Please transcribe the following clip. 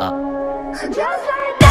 Uh.